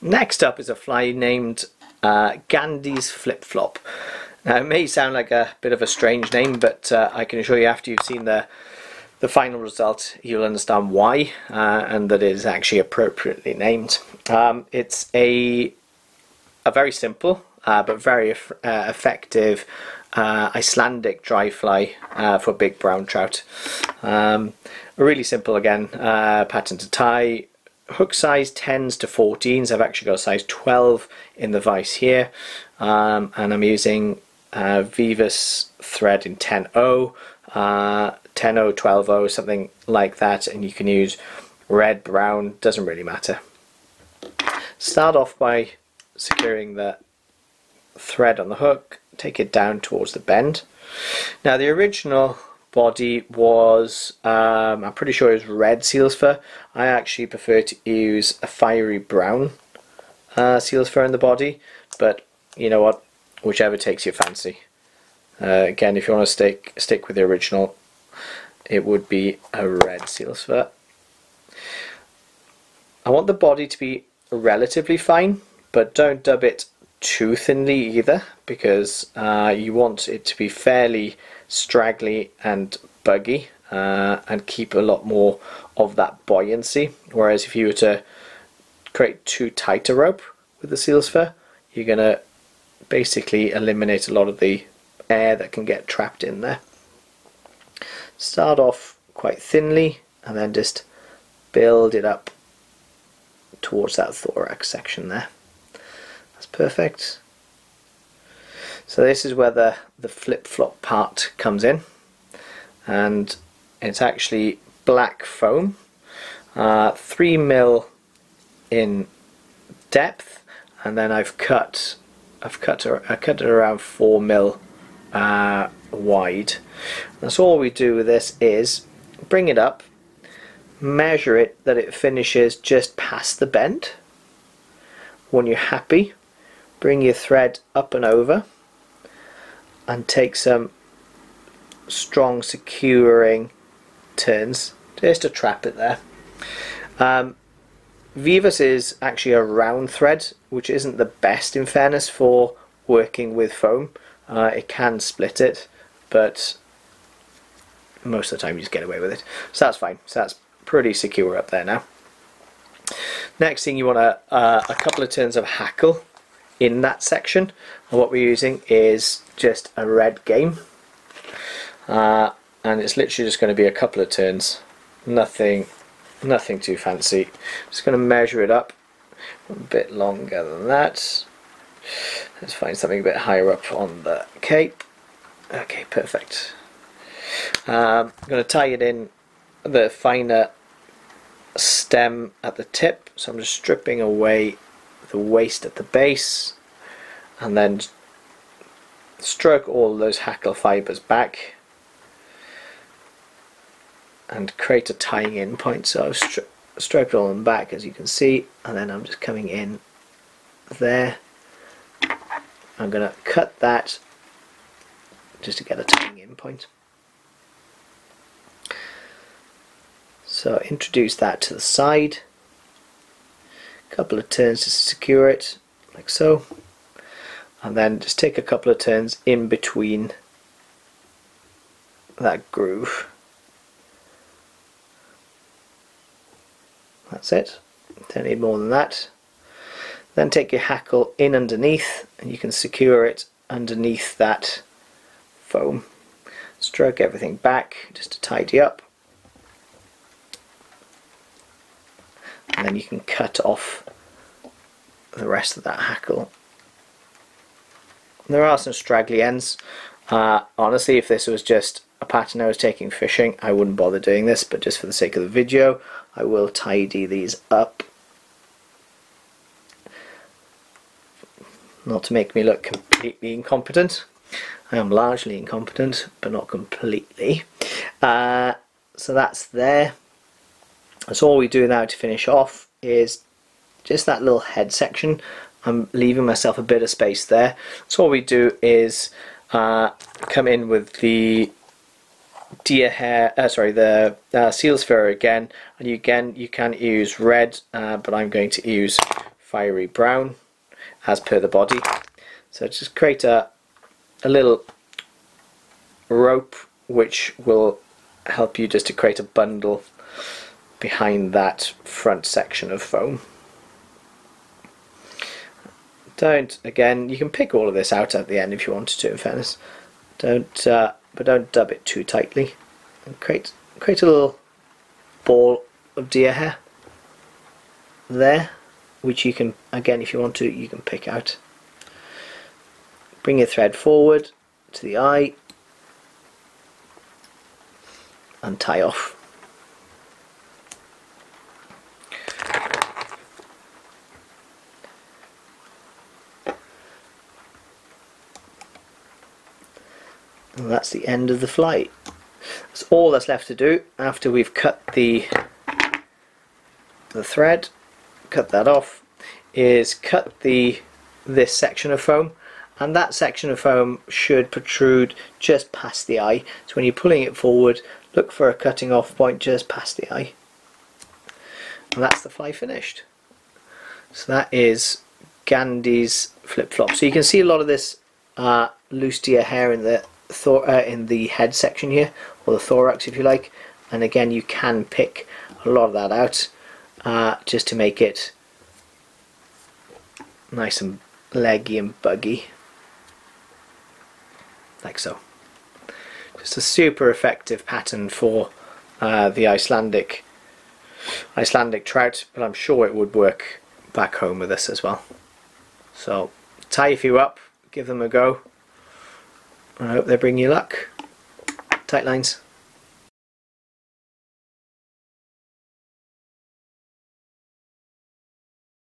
Next up is a fly named uh, Gandhi's Flip Flop. Now it may sound like a bit of a strange name but uh, I can assure you after you've seen the the final result you'll understand why uh, and that it is actually appropriately named. Um, it's a a very simple uh, but very uh, effective uh, Icelandic dry fly for big brown trout. Um, really simple again, pattern to tie, hook size 10s to 14s, I've actually got a size 12 in the vise here um, and I'm using uh, Veevus thread in 10.0, uh, 10.0, 12.0, something like that and you can use red, brown, doesn't really matter. Start off by securing the thread on the hook, take it down towards the bend. Now the original body was, um, I'm pretty sure it was red seal's fur. I actually prefer to use a fiery brown uh, seal's fur in the body, but you know what, whichever takes your fancy. Uh, again, if you want to stick stick with the original, it would be a red seal's fur. I want the body to be relatively fine, but don't dub it too thinly either because uh, you want it to be fairly straggly and buggy uh, and keep a lot more of that buoyancy whereas if you were to create too tight a rope with the seal's fur you're going to basically eliminate a lot of the air that can get trapped in there. Start off quite thinly and then just build it up towards that thorax section there perfect. So this is where the, the flip-flop part comes in and it's actually black foam, uh, 3 mil in depth and then I've cut I've cut I cut it around 4 mil uh, wide. And so all we do with this is bring it up, measure it that it finishes just past the bend. When you're happy, bring your thread up and over and take some strong securing turns just to trap it there. Um, Veevus is actually a round thread which isn't the best in fairness for working with foam. Uh, it can split it but most of the time you just get away with it. So that's fine. So that's pretty secure up there now. Next thing you want a, uh, a couple of turns of hackle in that section. And what we're using is just a red game. Uh, and it's literally just going to be a couple of turns. Nothing nothing too fancy. Just going to measure it up a bit longer than that. Let's find something a bit higher up on the cape. Okay perfect. Um, I'm going to tie it in the finer stem at the tip. So I'm just stripping away the waste at the base and then stroke all those hackle fibers back and create a tying in point. So I've stro stroked all them back as you can see and then I'm just coming in there. I'm going to cut that just to get a tying in point. So introduce that to the side couple of turns to secure it like so. And then just take a couple of turns in between that groove. That's it. Don't need more than that. Then take your hackle in underneath and you can secure it underneath that foam. Stroke everything back just to tidy up and then you can cut off the rest of that hackle. There are some straggly ends. Uh, honestly, if this was just a pattern I was taking fishing, I wouldn't bother doing this, but just for the sake of the video, I will tidy these up. Not to make me look completely incompetent. I am largely incompetent, but not completely. Uh, so that's there. So all we do now to finish off is just that little head section. I'm leaving myself a bit of space there. So all we do is uh, come in with the deer hair, uh, sorry, the uh, seal's fur again, and you, again you can use red, uh, but I'm going to use fiery brown as per the body. So just create a, a little rope which will help you just to create a bundle behind that front section of foam. Don't, again, you can pick all of this out at the end if you wanted to in fairness. Don't, uh, but don't dub it too tightly. And create, create a little ball of deer hair there which you can again if you want to you can pick out bring your thread forward to the eye and tie off and that's the end of the flight. That's all that's left to do after we've cut the the thread cut that off is cut the this section of foam. And that section of foam should protrude just past the eye. So when you're pulling it forward look for a cutting off point just past the eye. And that's the fly finished. So that is Gandhi's flip-flop. So you can see a lot of this uh, loose deer hair in the uh, in the head section here or the thorax if you like. And again you can pick a lot of that out uh, just to make it nice and leggy and buggy. Like so. Just a super effective pattern for uh, the Icelandic Icelandic trout but I'm sure it would work back home with us as well. So tie a few up give them a go I hope they bring you luck. Tight lines